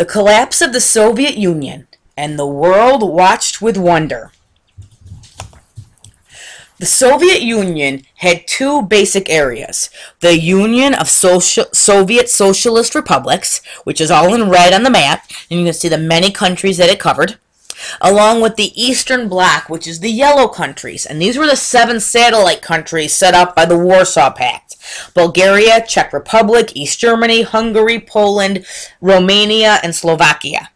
The collapse of the Soviet Union and the world watched with wonder. The Soviet Union had two basic areas. The Union of Social, Soviet Socialist Republics, which is all in red on the map, and you can see the many countries that it covered, along with the Eastern Bloc, which is the yellow countries. And these were the seven satellite countries set up by the Warsaw Pact. Bulgaria, Czech Republic, East Germany, Hungary, Poland, Romania, and Slovakia.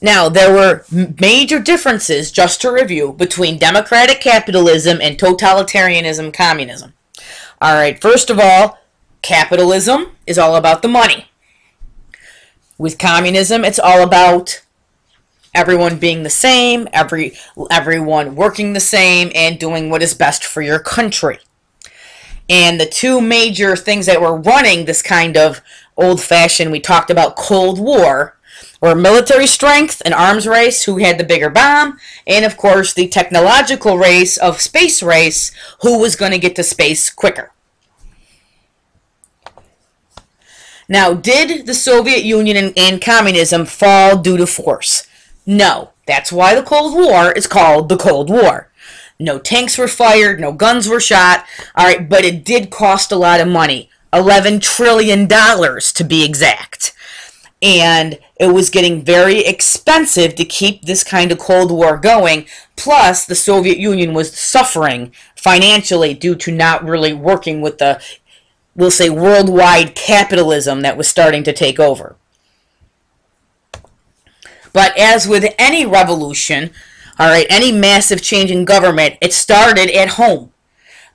Now, there were major differences, just to review, between democratic capitalism and totalitarianism communism. All right, first of all, capitalism is all about the money. With communism, it's all about everyone being the same, every everyone working the same and doing what is best for your country. And the two major things that were running this kind of old-fashioned, we talked about Cold War, or military strength, and arms race, who had the bigger bomb, and of course the technological race of space race, who was going to get to space quicker. Now, did the Soviet Union and, and communism fall due to force? No. That's why the Cold War is called the Cold War. No tanks were fired, no guns were shot, all right, but it did cost a lot of money. $11 trillion to be exact and it was getting very expensive to keep this kind of Cold War going. Plus, the Soviet Union was suffering financially due to not really working with the, we'll say, worldwide capitalism that was starting to take over. But as with any revolution, all right, any massive change in government, it started at home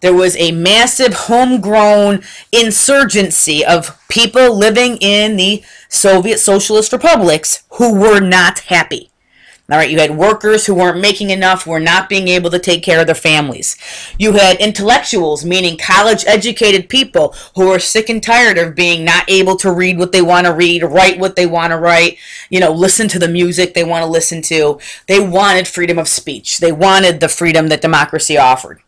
there was a massive homegrown insurgency of people living in the Soviet Socialist republics who were not happy. All right, you had workers who weren't making enough, were not being able to take care of their families. You had intellectuals, meaning college educated people who were sick and tired of being not able to read what they want to read, write what they want to write, you know, listen to the music they want to listen to. They wanted freedom of speech. They wanted the freedom that democracy offered.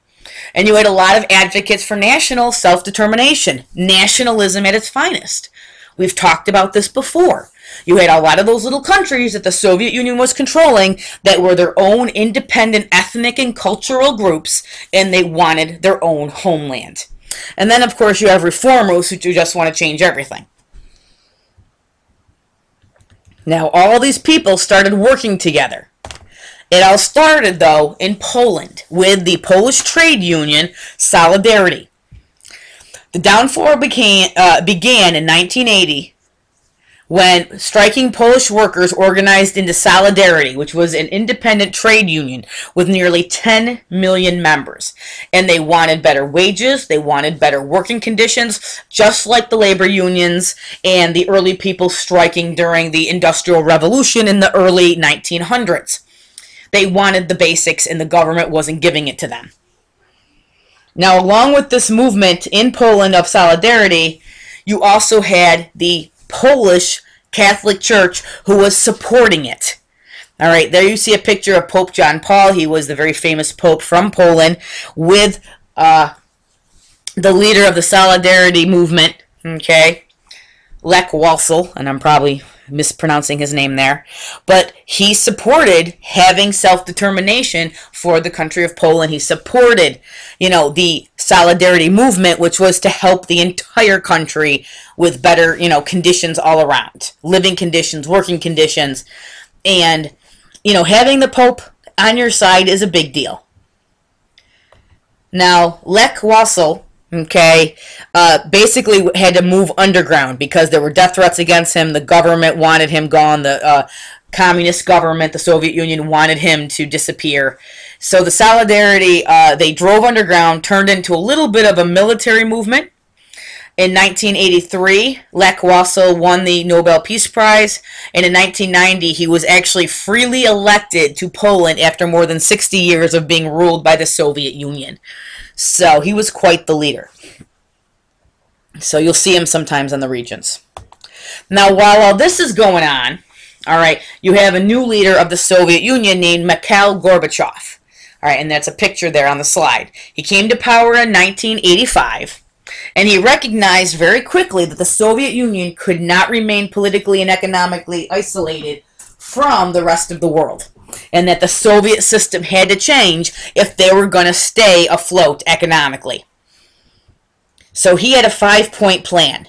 And you had a lot of advocates for national self determination, nationalism at its finest. We've talked about this before. You had a lot of those little countries that the Soviet Union was controlling that were their own independent ethnic and cultural groups, and they wanted their own homeland. And then, of course, you have reformers who just want to change everything. Now, all these people started working together. It all started, though, in Poland with the Polish trade union Solidarity. The downfall began, uh, began in 1980 when striking Polish workers organized into Solidarity, which was an independent trade union with nearly 10 million members. And they wanted better wages, they wanted better working conditions, just like the labor unions and the early people striking during the Industrial Revolution in the early 1900s. They wanted the basics, and the government wasn't giving it to them. Now, along with this movement in Poland of solidarity, you also had the Polish Catholic Church who was supporting it. All right, there you see a picture of Pope John Paul. He was the very famous pope from Poland with uh, the leader of the Solidarity movement, okay, Lech Walesa, and I'm probably mispronouncing his name there, but he supported having self-determination for the country of Poland. He supported, you know, the solidarity movement, which was to help the entire country with better, you know, conditions all around, living conditions, working conditions, and, you know, having the Pope on your side is a big deal. Now, Lech Walesa okay, uh, basically had to move underground because there were death threats against him. The government wanted him gone. The uh, communist government, the Soviet Union, wanted him to disappear. So the Solidarity, uh, they drove underground, turned into a little bit of a military movement. In 1983, Lech Walesa won the Nobel Peace Prize, and in 1990, he was actually freely elected to Poland after more than 60 years of being ruled by the Soviet Union. So he was quite the leader. So you'll see him sometimes on the regions. Now, while all this is going on, all right, you have a new leader of the Soviet Union named Mikhail Gorbachev. All right, and that's a picture there on the slide. He came to power in 1985, And he recognized very quickly that the Soviet Union could not remain politically and economically isolated from the rest of the world. And that the Soviet system had to change if they were going to stay afloat economically. So he had a five point plan.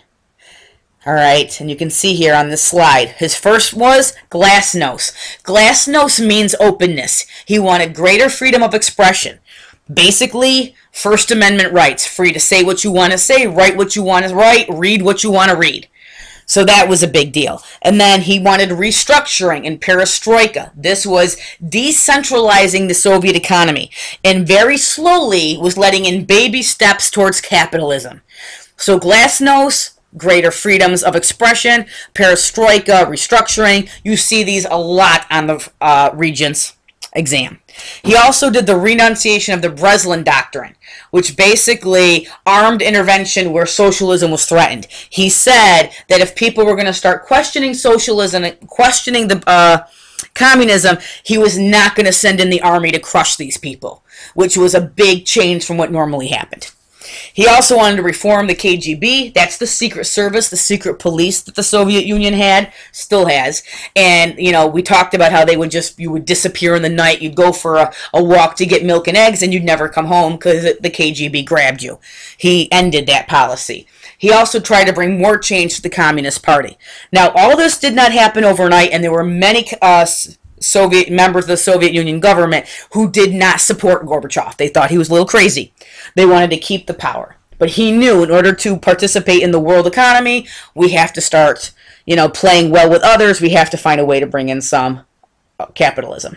All right, and you can see here on this slide. His first was glasnost. Glasnost means openness. He wanted greater freedom of expression. Basically, First Amendment rights. Free to say what you want to say, write what you want to write, read what you want to read. So that was a big deal. And then he wanted restructuring and perestroika. This was decentralizing the Soviet economy and very slowly was letting in baby steps towards capitalism. So glasnost, greater freedoms of expression, perestroika, restructuring. You see these a lot on the uh, exam. He also did the renunciation of the Brezhnev Doctrine, which basically armed intervention where socialism was threatened. He said that if people were going to start questioning socialism, questioning the uh, communism, he was not going to send in the army to crush these people, which was a big change from what normally happened. He also wanted to reform the KGB. That's the secret service, the secret police that the Soviet Union had, still has. And, you know, we talked about how they would just, you would disappear in the night. You'd go for a, a walk to get milk and eggs, and you'd never come home because the KGB grabbed you. He ended that policy. He also tried to bring more change to the Communist Party. Now, all this did not happen overnight, and there were many uh, Soviet members of the Soviet Union government who did not support Gorbachev. They thought he was a little crazy. They wanted to keep the power. But he knew in order to participate in the world economy, we have to start, you know, playing well with others. We have to find a way to bring in some uh, capitalism.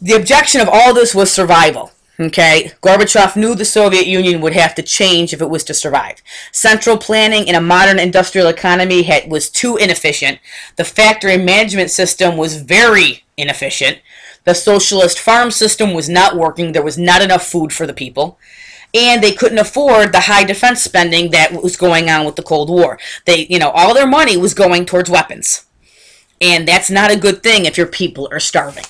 The objection of all this was survival. Okay, Gorbachev knew the Soviet Union would have to change if it was to survive. Central planning in a modern industrial economy had, was too inefficient. The factory management system was very inefficient. The socialist farm system was not working. There was not enough food for the people. And they couldn't afford the high defense spending that was going on with the Cold War. They, you know, all their money was going towards weapons. And that's not a good thing if your people are starving.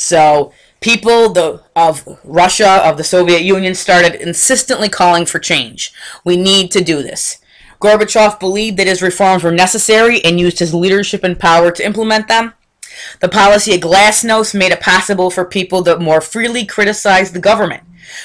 So people the, of Russia, of the Soviet Union, started insistently calling for change. We need to do this. Gorbachev believed that his reforms were necessary and used his leadership and power to implement them. The policy of glasnost made it possible for people to more freely criticize the government.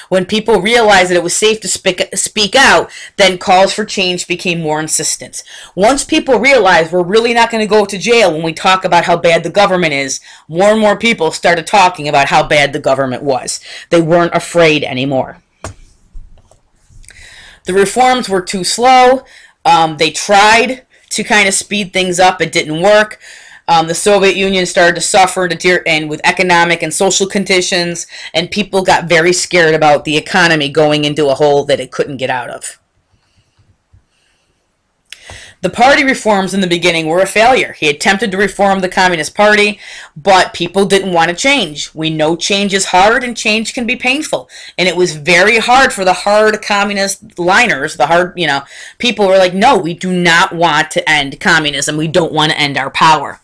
When people realized that it was safe to speak, speak out, then calls for change became more insistent. Once people realized we're really not going to go to jail when we talk about how bad the government is, more and more people started talking about how bad the government was. They weren't afraid anymore. The reforms were too slow. Um, they tried to kind of speed things up. It didn't work. Um, the Soviet Union started to suffer to and with economic and social conditions, and people got very scared about the economy going into a hole that it couldn't get out of. The party reforms in the beginning were a failure. He attempted to reform the Communist Party, but people didn't want to change. We know change is hard and change can be painful. And it was very hard for the hard communist liners, the hard, you know, people were like, no, we do not want to end communism. We don't want to end our power.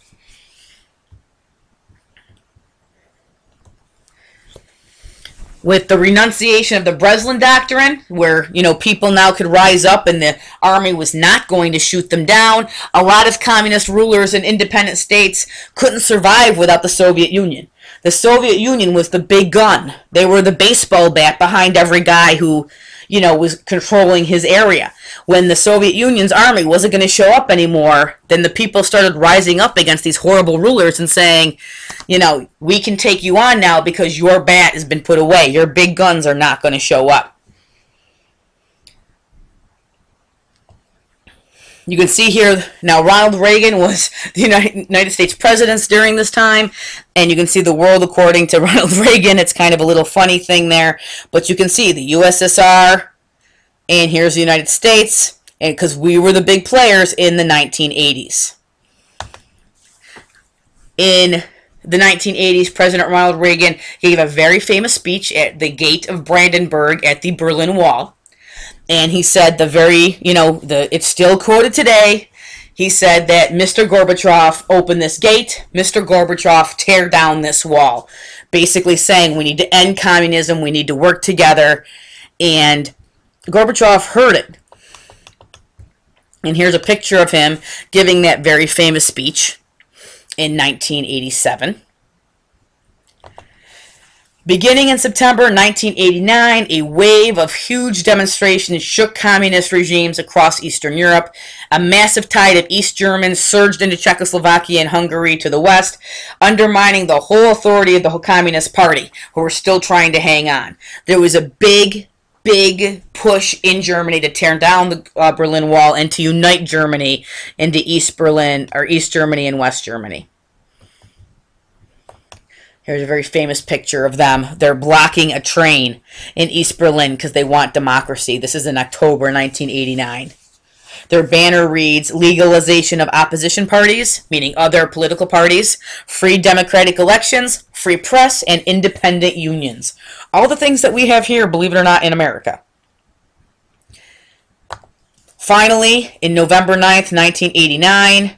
With the renunciation of the Brezhnev Doctrine, where, you know, people now could rise up and the army was not going to shoot them down, a lot of communist rulers in independent states couldn't survive without the Soviet Union. The Soviet Union was the big gun. They were the baseball bat behind every guy who, you know, was controlling his area. When the Soviet Union's army wasn't going to show up anymore, then the people started rising up against these horrible rulers and saying, you know, we can take you on now because your bat has been put away. Your big guns are not going to show up. You can see here now Ronald Reagan was the United States president during this time, and you can see the world according to Ronald Reagan. It's kind of a little funny thing there, but you can see the USSR, and here's the United States, and because we were the big players in the 1980s. In the 1980s, President Ronald Reagan gave a very famous speech at the gate of Brandenburg at the Berlin Wall. And he said the very, you know, the it's still quoted today. He said that Mr. Gorbachev open this gate, Mr. Gorbachev tear down this wall. basically saying we need to end communism, we need to work together, and Gorbachev heard it. And here's a picture of him giving that very famous speech in 1987. Beginning in September 1989, a wave of huge demonstrations shook communist regimes across Eastern Europe. A massive tide of East Germans surged into Czechoslovakia and Hungary to the west, undermining the whole authority of the Communist Party, who were still trying to hang on. There was a big, big push in Germany to tear down the uh, Berlin Wall and to unite Germany into East Berlin, or East Germany and West Germany. Here's a very famous picture of them. They're blocking a train in East Berlin because they want democracy. This is in October 1989. Their banner reads legalization of opposition parties, meaning other political parties, free democratic elections, free press, and independent unions. All the things that we have here, believe it or not, in America. Finally, in November 9th, 1989,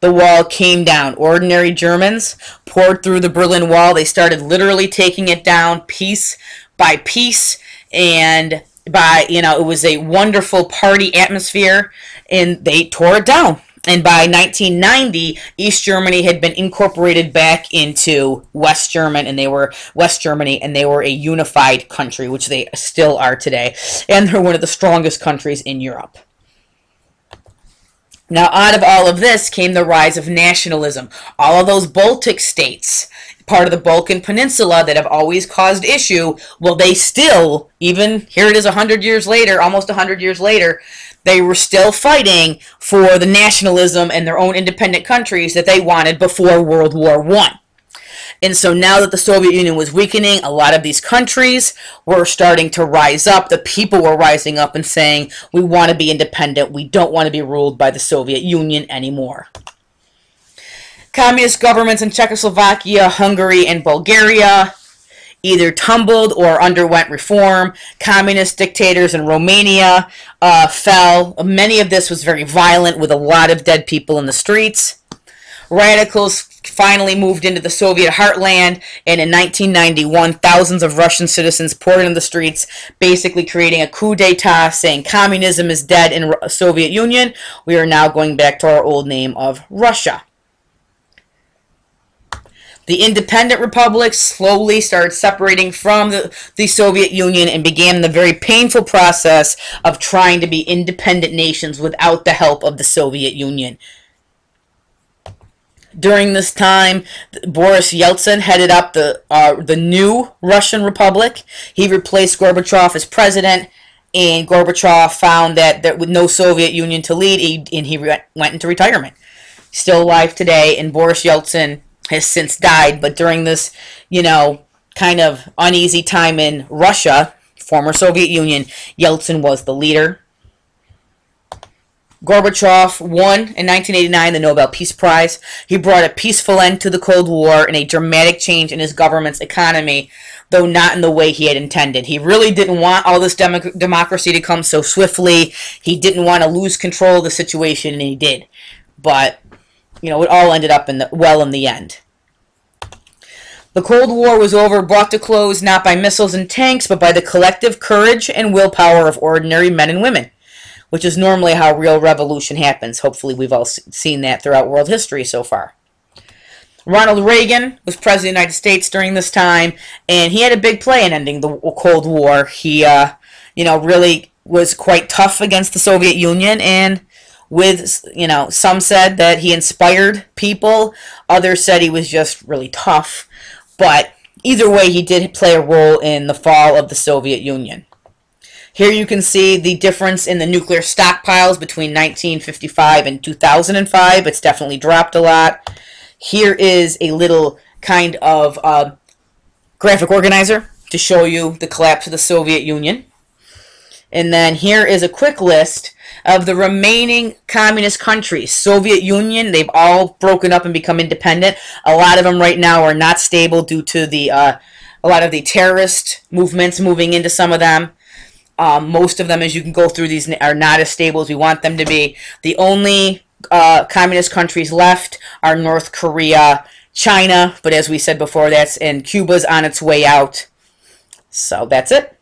the wall came down. Ordinary Germans poured through the Berlin Wall. They started literally taking it down piece by piece and by, you know, it was a wonderful party atmosphere and they tore it down. And by 1990, East Germany had been incorporated back into West German, and they were West Germany, and they were a unified country, which they still are today. And they're one of the strongest countries in Europe. Now, out of all of this came the rise of nationalism. All of those Baltic states, part of the Balkan Peninsula that have always caused issue, well, they still, even here it is 100 years later, almost 100 years later, they were still fighting for the nationalism and their own independent countries that they wanted before World War One. And so now that the Soviet Union was weakening, a lot of these countries were starting to rise up. The people were rising up and saying, we want to be independent. We don't want to be ruled by the Soviet Union anymore. Communist governments in Czechoslovakia, Hungary, and Bulgaria either tumbled or underwent reform. Communist dictators in Romania uh, fell. Many of this was very violent with a lot of dead people in the streets. Radicals finally moved into the Soviet heartland, and in 1991, thousands of Russian citizens poured into the streets, basically creating a coup d'etat, saying communism is dead in Soviet Union. We are now going back to our old name of Russia. The independent republics slowly started separating from the, the Soviet Union and began the very painful process of trying to be independent nations without the help of the Soviet Union. During this time, Boris Yeltsin headed up the uh, the new Russian Republic. He replaced Gorbachev as president, and Gorbachev found that there, with no Soviet Union to lead, he, and he re- went into retirement. Still alive today, and Boris Yeltsin has since died. But during this, you know, kind of uneasy time in Russia, former Soviet Union, Yeltsin was the leader. Gorbachev won in 1989 the Nobel Peace Prize. He brought a peaceful end to the Cold War and a dramatic change in his government's economy, though not in the way he had intended. He really didn't want all this democracy to come so swiftly. He didn't want to lose control of the situation, and he did. But, you know, it all ended up in the, well in the end. The Cold War was over, brought to close not by missiles and tanks, but by the collective courage and willpower of ordinary men and women which is normally how real revolution happens. Hopefully, we've all seen that throughout world history so far. Ronald Reagan was president of the United States during this time, and he had a big play in ending the Cold War. He, uh, you know, really was quite tough against the Soviet Union, and with, you know, some said that he inspired people, others said he was just really tough, but either way, he did play a role in the fall of the Soviet Union. Here you can see the difference in the nuclear stockpiles between 1955 and 2005. It's definitely dropped a lot. Here is a little kind of uh, graphic organizer to show you the collapse of the Soviet Union. And then here is a quick list of the remaining communist countries. Soviet Union, they've all broken up and become independent. A lot of them right now are not stable due to the uh, a lot of the terrorist movements moving into some of them. Um, most of them, as you can go through these, are not as stable as we want them to be. The only uh, communist countries left are North Korea, China, but as we said before, that's and Cuba's on its way out. So that's it.